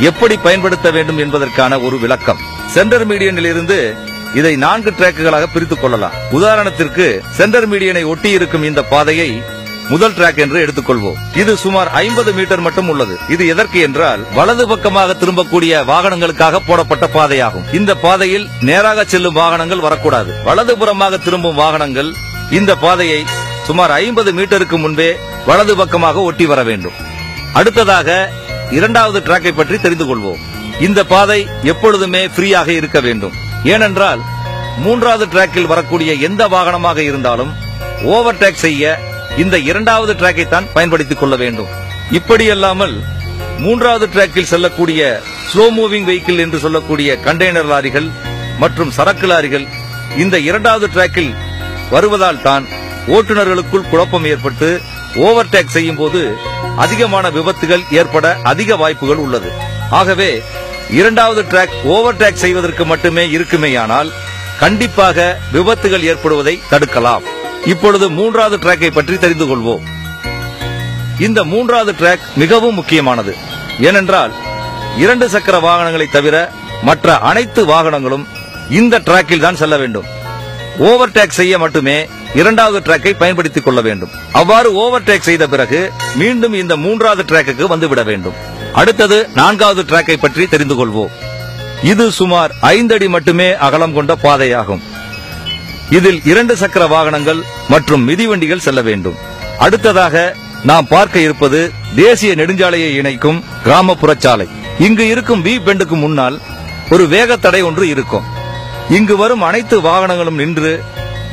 எப்படி பயன்படுத்த வேண்டும் என்பதற்கான ஒரு விளக்கம். சென்டர் மீடியனில் இருந்து இதை நான்கு டிராக்குகளாக பிரித்துக் கொள்ளலாம். உதாரணத்திற்கு சென்டர் மீடியனை ஒட்டி இருக்கும் இந்த பாதையை முதல் டிராக் என்று எடுத்துக்கொள்வோம். இது சுமார் ஐம்பது மீட்டர் மட்டும் உள்ளது. இது எதற்கு என்றால் வலது பக்கமாக திரும்பக்கூடிய வாகனங்களுக்காக போடப்பட்ட பாதையாகும். இந்த பாதையில் நேராக செல்லும் வாகனங்கள் வரக்கூடாது. வலதுபுறமாக திரும்பும் வாகனங்கள் இந்த பாதையை சுமார் ஐம்பது மீட்டருக்கு முன்பே வலது பக்கமாக ஒட்டி வர வேண்டும். அடுத்ததாக இரண்டாவது டிராக்கை பற்றி தெரிந்து கொள்வோம். இந்த பாதை எப்பொழுதுமே ஃப்ரீயாக இருக்க வேண்டும். ஏனென்றால் மூன்றாவது டிராக்கில் வரக்கூடிய எந்த வாகனமாக இருந்தாலும் ஓவர்டேக் செய்ய இந்த இரண்டாவது டிராக்கை தான் பயன்படுத்திக் கொள்ள வேண்டும். இப்படியல்லாமல் மூன்றாவது டிராக்கில் செல்லக்கூடிய ஸ்லோ மூவிங் வெஹிக்கிள் என்று சொல்லக்கூடிய கண்டெய்னர் லாரிகள் மற்றும் சரக்கு லாரிகள் இந்த இரண்டாவது டிராக்கில் வருவதால் தான் ஓட்டுநர்களுக்குள் குழப்பம் ஏற்பட்டு ஓவர்டேக் செய்யும் போது அதிகமான விபத்துகள் ஏற்பட அதிக வாய்ப்புகள் உள்ளது. ஆகவே இரண்டாவது டிராக் ஓவர் டிராக் செய்வதற்கு மட்டுமே இருக்குமேயானால் கண்டிப்பாக விபத்துகள் ஏற்படுவதை தடுக்கலாம். இப்பொழுது மூன்றாவது டிராக்கை பற்றி தெரிந்து கொள்வோம். இந்த மூன்றாவது டிராக் மிகவும் முக்கியமானது. ஏனென்றால் இரண்டு சக்கர வாகனங்களை தவிர மற்ற அனைத்து வாகனங்களும் இந்த டிராக்கில் தான் செல்ல வேண்டும். ஓவர் டேக் செய்ய மட்டுமே இரண்டாவது டிராக்கை பயன்படுத்திக் கொள்ள வேண்டும். அவ்வாறு ஓவர் டேக் செய்த பிறகு மீண்டும் இந்த மூன்றாவது டிராக்குக்கு வந்துவிட வேண்டும். அடுத்தது நான்காவது டிராக்கை பற்றி தெரிந்து கொள்வோம். இது சுமார் ஐந்து அடி மட்டுமே அகலம் கொண்ட பாதையாகும். இதில் இரண்டு சக்கர வாகனங்கள் மற்றும் மிதிவண்டிகள் செல்ல வேண்டும். அடுத்ததாக நாம் பார்க்க இருப்பது தேசிய நெடுஞ்சாலையை இணைக்கும் கிராமப்புற சாலை. இங்கு இருக்கும் வி பெண்டுக்கு முன்னால் ஒரு வேகத்தடை ஒன்று இருக்கும். இங்கு வரும் அனைத்து வாகனங்களும் நின்று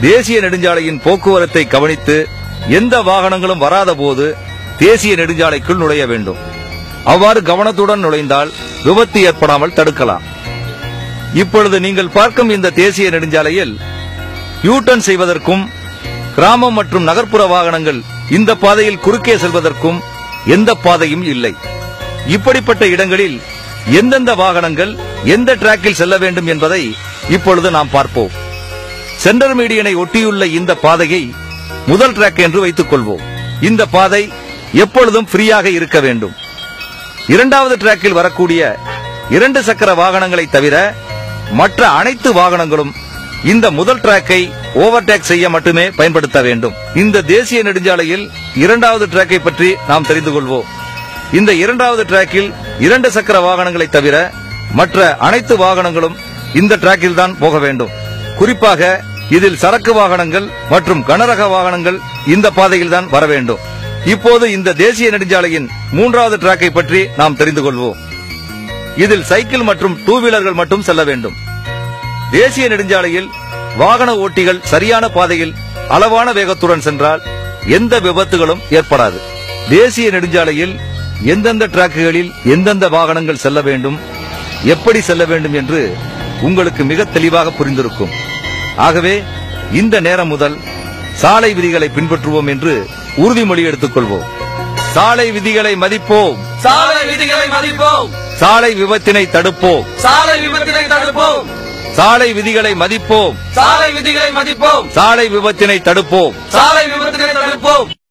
தேசிய நெடுஞ்சாலையின் போக்குவரத்தை கவனித்து எந்த வாகனங்களும் வராத போது தேசிய நெடுஞ்சாலைக்குள் நுழைய வேண்டும். அவ்வாறு கவனத்துடன் நுழைந்தால் விபத்து ஏற்படாமல் தடுக்கலாம். இப்பொழுது நீங்கள் பார்க்கும் இந்த தேசிய நெடுஞ்சாலையில் யூட்டன் செய்வதற்கும் கிராமம் மற்றும் நகர்ப்புற வாகனங்கள் இந்த பாதையில் குறுக்கே செல்வதற்கும் எந்த பாதையும் இல்லை. இப்படிப்பட்ட இடங்களில் எந்தெந்த வாகனங்கள் எந்த டிராக்கில் செல்ல வேண்டும் என்பதை இப்பொழுது நாம் பார்ப்போம். சென்டர் மீடியனை ஒட்டியுள்ள இந்த பாதையை முதல் டிராக் என்று வைத்துக் கொள்வோம். இந்த பாதை எப்பொழுதும் ஃப்ரீயாக இருக்க வேண்டும். இரண்டாவது டிராக்கில் வரக்கூடிய இரண்டு சக்கர வாகனங்களை தவிர மற்ற அனைத்து வாகனங்களும் இந்த முதல் டிராக்கை ஓவர்டேக் செய்ய மட்டுமே பயன்படுத்த வேண்டும். இந்த தேசிய நெடுஞ்சாலையில் இரண்டாவது டிராக்கை பற்றி நாம் தெரிந்து கொள்வோம். இந்த இரண்டாவது டிராக்கில் இரண்டு சக்கர வாகனங்களை தவிர மற்ற அனைத்து வாகனங்களும் இந்த டிராக்கில் தான் போக வேண்டும். குறிப்பாக இதில் சரக்கு வாகனங்கள் மற்றும் கனரக வாகனங்கள் இந்த பாதையில் தான் வர வேண்டும். இப்போது இந்த தேசிய நெடுஞ்சாலையின் மூன்றாவது டிராக்கை பற்றி நாம் தெரிந்து கொள்வோம். இதில் சைக்கிள் மற்றும் டூ வீலர்கள் மட்டும் செல்ல வேண்டும். தேசிய நெடுஞ்சாலையில் வாகன ஓட்டிகள் சரியான பாதையில் அளவான வேகத்துடன் சென்றால் எந்த விபத்துகளும் ஏற்படாது. தேசிய நெடுஞ்சாலையில் எந்தெந்த டிராக்குகளில் எந்தெந்த வாகனங்கள் செல்ல வேண்டும் எப்படி செல்ல வேண்டும் என்று உங்களுக்கு மிக தெளிவாக புரிந்திருக்கும். ஆகவே இந்த நேரம் முதல் சாலை விதிகளை பின்பற்றுவோம் என்று உறுதிமொழி எடுத்துக் கொள்வோம் சாலை விதிகளை மதிப்போம். சாலை விதிகளை மதிப்போம். சாலை விபத்தினை தடுப்போம். சாலை விபத்தினை தடுப்போம். சாலை விதிகளை மதிப்போம். சாலை விதிகளை மதிப்போம். சாலை விபத்தினை தடுப்போம். சாலை விபத்தினை தடுப்போம்.